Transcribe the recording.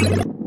you